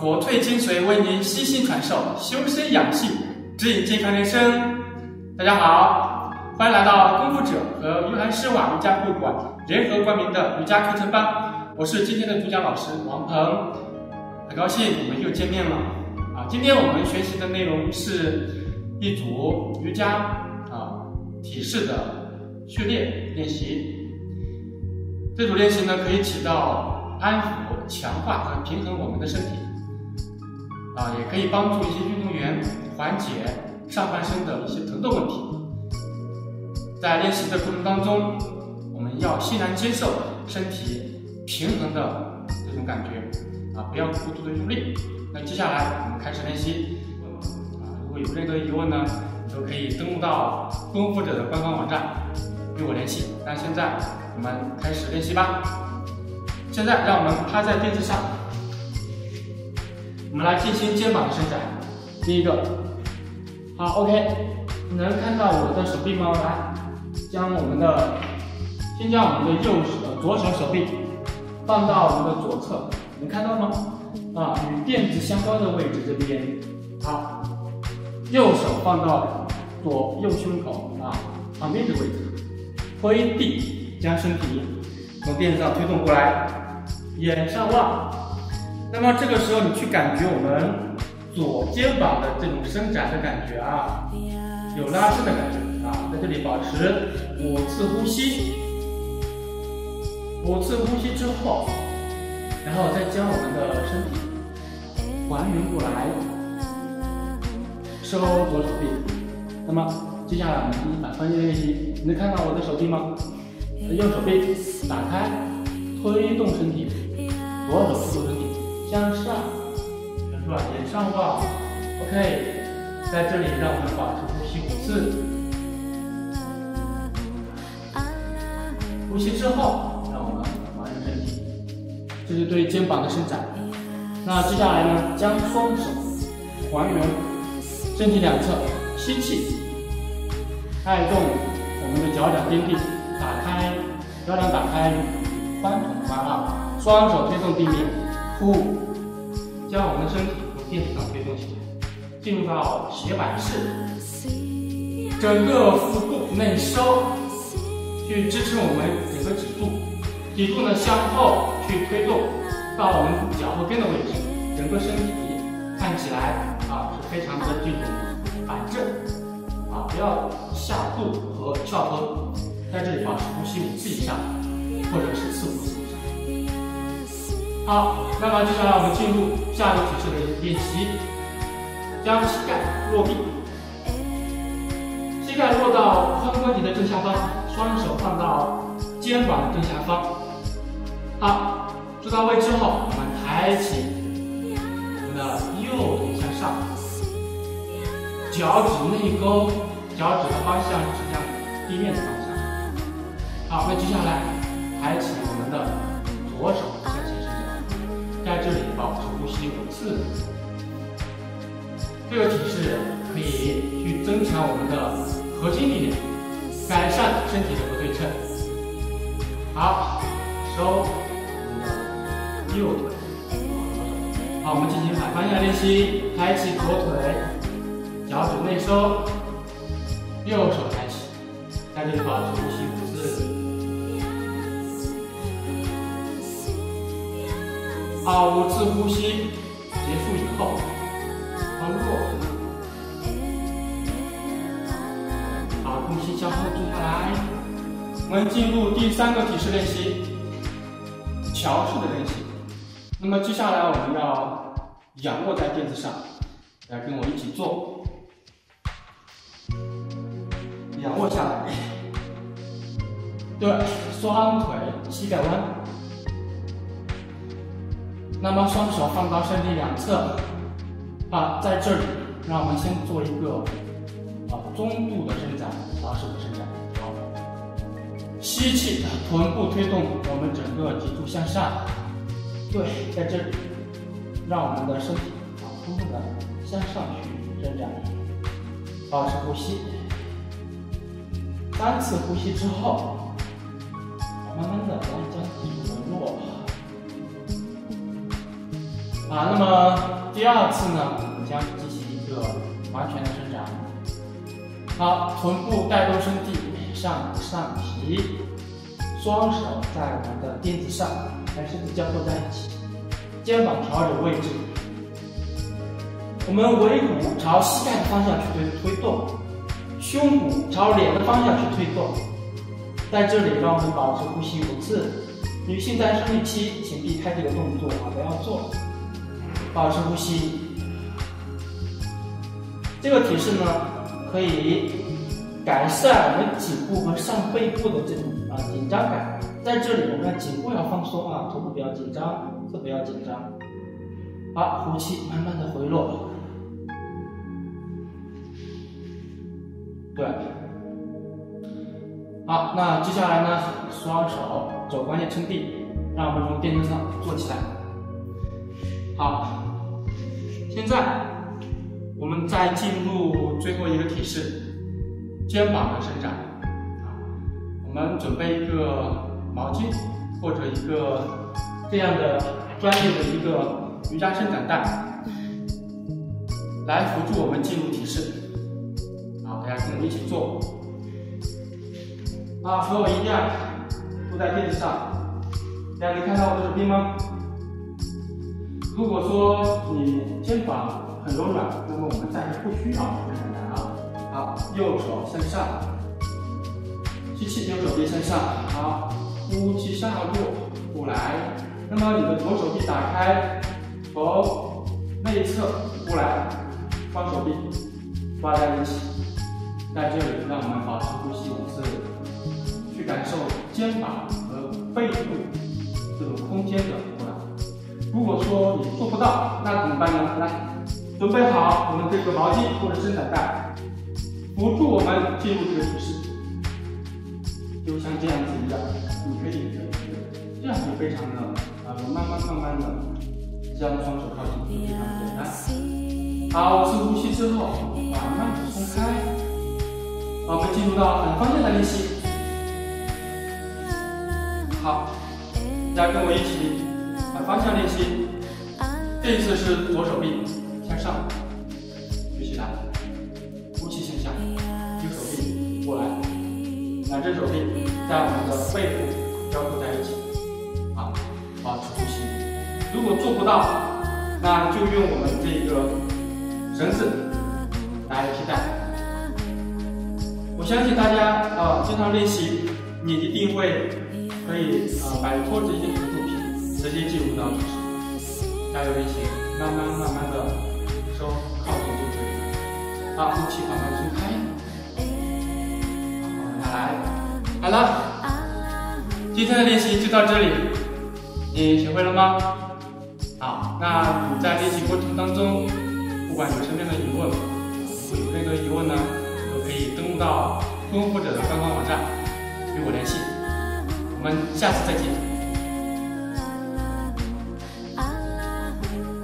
国粹精髓为您悉心传授，修身养性，指引健康人生。大家好，欢迎来到功夫者和约翰施瓦瑜伽会馆联合冠名的瑜伽课程班。我是今天的主讲老师王鹏，很高兴我们又见面了。啊，今天我们学习的内容是一组瑜伽啊体式的训练练习。这组练习呢，可以起到安抚、强化和平衡我们的身体，啊，也可以帮助一些运动员缓解上半身的一些疼痛问题。在练习的过程当中，我们要欣然接受身体平衡的这种感觉，啊，不要过度的用力。那接下来我们开始练习，啊，如果有任何疑问呢，都可以登录到功夫者的官方网站与我联系。那现在我们开始练习吧。现在让我们趴在垫子上，我们来进行肩膀的伸展。第一个，好，OK，能看到我的手臂吗？来，将我们的，先将我们的右手、左手手臂放到我们的左侧，能看到吗？啊，与垫子相关的位置这边。好，右手放到左右胸口啊旁边的位置，推地，将身体从垫子上推动过来。眼上望，那么这个时候你去感觉我们左肩膀的这种伸展的感觉啊，有拉伸的感觉啊，在这里保持五次呼吸，五次呼吸之后，然后再将我们的身体还原过来，收左手臂。那么接下来我们进行反方向练习，你能看到我的手臂吗？右手臂打开，推动身体。左手推动身体向上，是吧？眼上方，OK，在这里让我们保持呼吸五次，呼吸之后，让我们还原身体，这是对肩膀的伸展。那接下来呢，将双手还原身体两侧，吸气，带动我们的脚掌垫地，打开，脚掌打开，宽筒翻二。双手推动地面，呼，将我们的身体从垫子上推动起来，进入到斜板式，整个腹部内收，去支撑我们整个脊柱，脊柱呢向后去推动到我们脚后跟的位置，整个身体看起来啊是非常的这种板正，啊不要下肚和翘臀，在这里保持呼吸五次以上，或者是四五次。好，那么接下来我们进入下一个体式的练习，将膝盖落地，膝盖落到髋关节的正下方，双手放到肩膀的正下方。好，做到位之后，我们抬起我们的右腿向上，脚趾内勾，脚趾的方向指向地面的方向。好，那接下来抬起我们的左手。在这里保持呼吸五次，这个体式可以去增强我们的核心力量，改善身体的不对称。好，收我们的右腿，好，我们进行反方向练习，抬起左腿，脚趾内收，右手抬起，在这里保持呼吸五次。好，五次呼吸结束以后，关落。好，呼吸向后坐下来。我们进入第三个体式练习，桥式的练习。那么接下来我们要仰卧在垫子上，来跟我一起做。仰卧下来，对，双腿膝盖弯。那么双手放到身体两侧，啊，在这里，让我们先做一个啊中度的伸展，调式的伸展。好，吸气，臀部推动我们整个脊柱向上。对，在这里，让我们的身体啊充分的向上去伸展，保持呼吸。三次呼吸之后，慢慢的来将啊，那么第二次呢，我们将进行一个完全的伸展。好，臀部带动身体，上上提，双手在我们的垫子上，跟身体交错在一起，肩膀调整位置。我们尾骨朝膝盖的方向去推推动，胸骨朝脸的方向去推动。在这里，让我们保持呼吸五次。女性在生理期，请避开这个动作啊，不要做。保持呼吸。这个体式呢，可以改善我们颈部和上背部的这种啊紧张感。在这里，我们颈部要放松啊，头部不要紧张，这不要紧张。好，呼气，慢慢的回落。对，好，那接下来呢，双手肘关节撑地，让我们从垫子上坐起来。好，现在我们再进入最后一个体式，肩膀的伸展。啊，我们准备一个毛巾或者一个这样的专业的一个瑜伽伸展带，来辅助我们进入体式。好大家跟我一起做，啊，和我一样坐在垫子上。大家能看到我的手臂吗？如果说你肩膀很柔软，那么我们暂时不需要伸展啊。好，右手向上，吸气，右手臂向上，好，呼气上落过来。那么你的左手臂打开，从内侧过来，双手臂抓在一起。在这里，让我们保持呼吸五次，去感受肩膀和背部这种空间的。如果说你做不到，那怎么办呢？来，准备好我们这个毛巾或者伸展带，辅助我们进入这个体式，就像这样子一样，你可以这样就非常的啊，慢慢慢慢的将双手靠近，就非常简单。好，五次呼吸之后，慢慢的松开。我们进入到反方向的练习。好，大家跟我一起方向练习。这一次是左手臂向上举起来，呼气向下，右手臂过来，两只手臂在我们的背部交错在一起。啊，保持呼吸。如果做不到，那就用我们这个绳子来替代。我相信大家啊，经常练习，你一定会可以啊摆脱这些，直接进入到体式。加油练习，慢慢慢慢的收靠近就可以。好，呼气慢慢松开。好，来，好了，今天的练习就到这里，你学会了吗？好，那你在练习过程当中，不管有什么样的疑问，如果有任何疑问呢？都可以登录到功夫者的官方网站与我联系，我们下次再见。